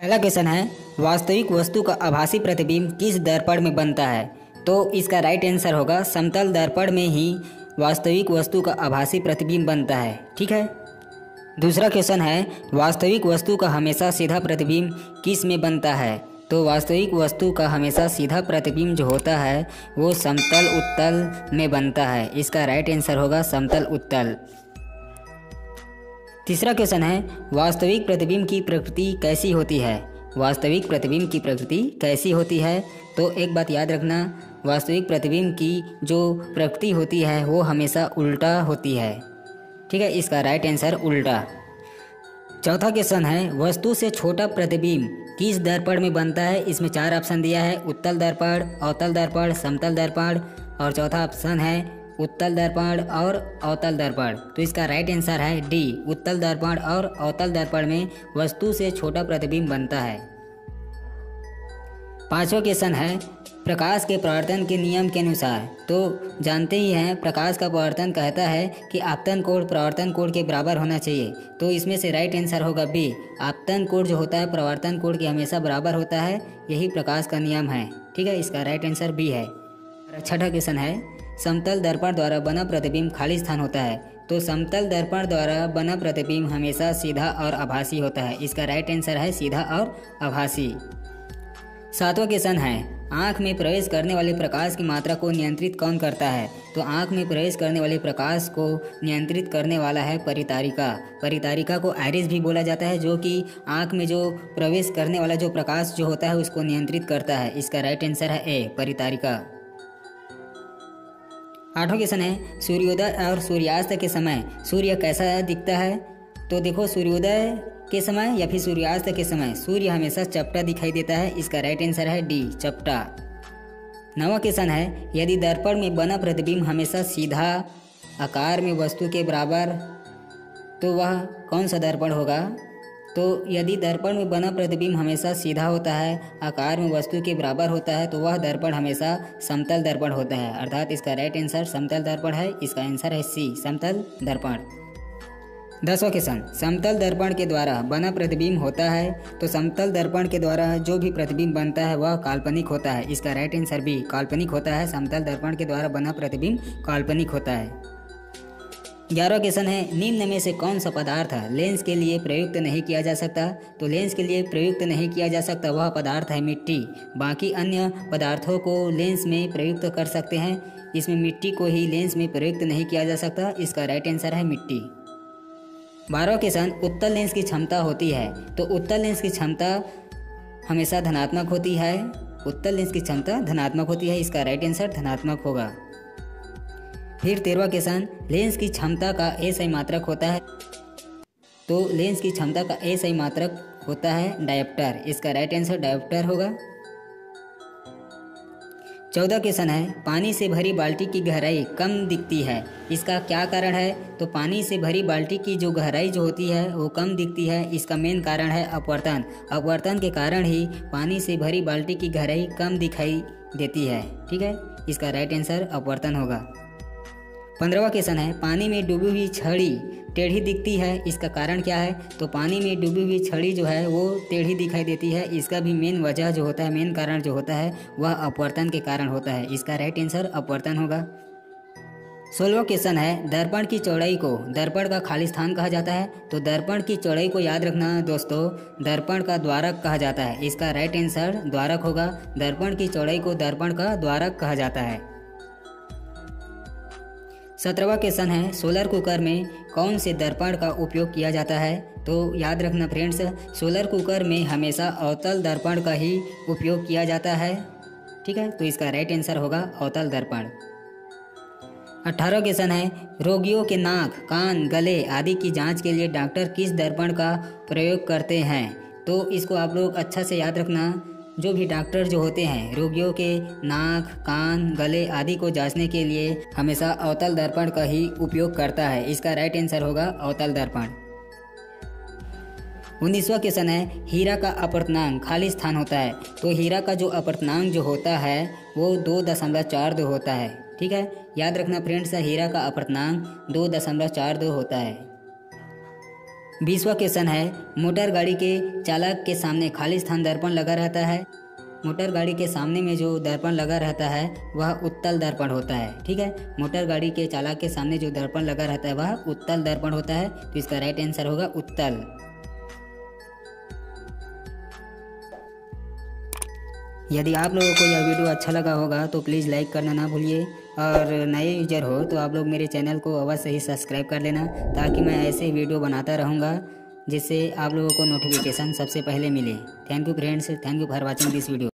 पहला क्वेश्चन है, वास्तविक वस्तु का आभासी प्रतिबिंब किस दर्पण में बनता है? तो इसका राइट आंसर होगा, समतल दर्पण में ही वास्तविक वस्तु का आभासी प्रतिबिंब बनता है, ठीक है? दूसरा क्वेश्चन है, वास्तविक वस्तु का हमेशा सीधा प्रतिबिंब किसमें बनता है? तो वास्तविक वस्तु का हमेशा सीधा प्रतिबिंब जो होता है, वो समतल उत्तल में बनता है, इसका राइट आंसर होगा, समतल उत्तल। तीसरा क्वेश्चन है, वास्तविक प्रतिबिंब की प्रकृति कैसी होती है? वास्तविक प्रतिबिंब की प्रकृति कैसी होती है? तो एक बात याद रखना, वास्तविक प्रतिबिंब की जो प्रकृति होती है, वो हमेशा उल्टा होती है। ठीक है, इसका राइट आंसर उल्टा। चौथा क्वेश्चन है, वस्तु से छोटा प्रतिबिंब किस दर्पण में बनता है? इसमें चार ऑप्शन दिया है, उत्तल दर्पण, अवतल दर्पण, समतल दर्पण। और चौथा ऑप्शन है उत्तल दर्पण और अवतल दर्पण। तो इसका राइट आंसर है डी उत्तल दर्पण और अवतल दर्पण में वस्तु से छोटा प्रतिबिंब बनता है। पांचवा क्वेश्चन है, प्रकाश के प्रवर्तन के नियम के अनुसार। तो जानते ही हैं, प्रकाश का प्रवर्तन कहता है कि आपतन कोण प्रवर्तन कोण के बराबर होना चाहिए। तो इसमें से राइट आंसर होगा बी आपतन कोण जो होता है, प्रवर्तन कोण के हमेशा बराबर होता है, यही प्रकाश का नियम है। ठीक है, इसका राइट आंसर बी है। छठा क्वेश्चन है समतल दर्पण द्वारा बना प्रतिबिंब खाली स्थान होता है। तो समतल दर्पण द्वारा बना प्रतिबिंब हमेशा सीधा और आभासी होता है। इसका राइट आंसर है सीधा और आभासी। सातवां क्वेश्चन है। आँख में प्रवेश करने वाले प्रकाश की मात्रा को नियंत्रित कौन करता है? तो आँख में प्रवेश करने वाले प्रकाश को नियंत्रित करने वाला है परितारिका। परितारिका को आयरिस भी बोला जाता है, जो कि आँख में जो प्रवेश करने वाला जो प्रकाश जो होता है, उसको नियंत्रित करता है। इसका राइट आंसर है ए, परितारिका। आठवां क्वेश्चन है सूर्योदय और सूर्यास्त के समय सूर्य कैसा दिखता है? तो देखो सूर्योदय के समय या फिर सूर्यास्त के समय। सूर्य हमेशा चपटा दिखाई देता है। इसका राइट आंसर है डी चपटा। नवा क्वेश्चन है, यदि दर्पण में बना प्रतिबिंब हमेशा सीधा आकार में वस्तु के बराबर तो वह कौन सा दर्पण होगा? तो यदि दर्पण में बना प्रतिबिंब हमेशा सीधा होता है, आकार में वस्तु के बराबर होता है तो वह दर्पण हमेशा समतल दर्पण होता है। अर्थात इसका राइट आंसर समतल दर्पण है, इसका आंसर है सी समतल दर्पण। दसवा क्वेश्चन समतल दर्पण के द्वारा बना प्रतिबिंब होता है तो समतल दर्पण के द्वारा जो भी प्रतिबिंब बनता है, वह काल्पनिक होता है। इसका राइट आंसर भी काल्पनिक होता है, समतल दर्पण के द्वारा बना प्रतिबिंब काल्पनिक होता है। ग्यारह क्वेश्चन है। निम्न में से कौन सा पदार्थ लेंस के लिए प्रयुक्त नहीं किया जा सकता? तो लेंस के लिए प्रयुक्त नहीं किया जा सकता, वह पदार्थ है मिट्टी। बाकी अन्य पदार्थों को लेंस में प्रयुक्त कर सकते हैं। इसमें मिट्टी को ही लेंस में प्रयुक्त नहीं किया जा सकता, इसका राइट आंसर है मिट्टी। बारह क्वेश्चन, उत्तल लेंस की क्षमता होती है। तो उत्तल लेंस की क्षमता हमेशा धनात्मक होती है। उत्तल लेंस की क्षमता धनात्मक होती है, इसका राइट आंसर धनात्मक होगा। फिर तेरवा क्वेश्चन लेंस की क्षमता का ए सही मात्रक होता है। तो लेंस की क्षमता का ए सही मात्रक होता है डायप्टर। इसका राइट आंसर डायप्टर होगा। चौदह क्वेश्चन है, पानी से भरी बाल्टी की गहराई कम दिखती है। इसका क्या कारण है? तो पानी से भरी बाल्टी की जो गहराई जो होती है, वो कम दिखती है। इसका मेन कारण है अपवर्तन। अपवर्तन के कारण ही पानी से भरी बाल्टी की गहराई कम दिखाई देती है। ठीक है? इसका राइट आंसर अपवर्तन होगा। पंद्रहवा क्वेश्चन है, पानी में डूबी हुई छड़ी टेढ़ी दिखती है, इसका कारण क्या है? तो पानी में डूबी हुई छड़ी जो है, वो टेढ़ी दिखाई देती है, इसका भी मेन वजह जो होता है मेन कारण जो होता है, वह अपवर्तन के कारण होता है। इसका राइट आंसर अपवर्तन होगा। सोलवा क्वेश्चन है, दर्पण की चौड़ाई को दर्पण का खाली स्थान कहा जाता है। तो दर्पण की चौड़ाई को याद रखना दोस्तों, दर्पण का द्वारक कहा जाता है। इसका राइट आंसर द्वारक होगा। दर्पण की चौड़ाई को दर्पण का द्वारक कहा जाता है। सत्रहवा क्वेश्चन है सोलर कुकर में कौन से दर्पण का उपयोग किया जाता है? तो याद रखना फ्रेंड्स, सोलर कुकर में हमेशा अवतल दर्पण का ही उपयोग किया जाता है। ठीक है? तो इसका राइट आंसर होगा अवतल दर्पण। अठारह क्वेश्चन है रोगियों के नाक, कान, गले आदि की जाँच के लिए डॉक्टर किस दर्पण का प्रयोग करते हैं? तो इसको आप लोग अच्छा से याद रखना। जो भी डॉक्टर जो होते हैं, रोगियों के नाक, कान, गले आदि को जांचने के लिए हमेशा अवतल दर्पण का ही उपयोग करता है। इसका राइट आंसर होगा अवतल दर्पण। उन्नीसवा क्वेश्चन है, हीरा का अपर्तनांक खाली स्थान होता है। तो हीरा का जो अपर्तनांक जो होता है, वो दो दशमलव चार दो होता है। ठीक है? याद रखना फ्रेंड्स, हीरा का अपर्तनांक दो दशमलव चार दो होता है। बीसवा क्वेश्चन है। मोटर गाड़ी के चालक के सामने खाली स्थान दर्पण लगा रहता है। मोटर गाड़ी के सामने में जो दर्पण लगा रहता है, वह उत्तल दर्पण होता है। ठीक है? मोटर गाड़ी के चालक के सामने जो दर्पण लगा रहता है, वह उत्तल दर्पण होता है। तो इसका राइट आंसर होगा उत्तल। यदि आप लोगों को यह वीडियो अच्छा लगा होगा तो प्लीज़ लाइक करना ना भूलिए। और नए यूज़र हो तो आप लोग मेरे चैनल को अवश्य ही सब्सक्राइब कर लेना ताकि मैं ऐसे वीडियो बनाता रहूँगा जिससे आप लोगों को नोटिफिकेशन सबसे पहले मिले। Thank you friends thank you for watching this video